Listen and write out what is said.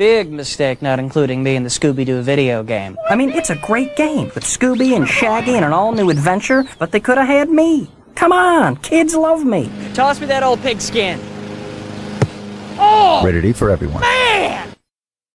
Big mistake not including me in the Scooby-Doo video game. I mean, it's a great game with Scooby and Shaggy and an all-new adventure, but they could have had me. Come on, kids love me. Toss me that old pigskin. Oh! Ready for everyone. Man!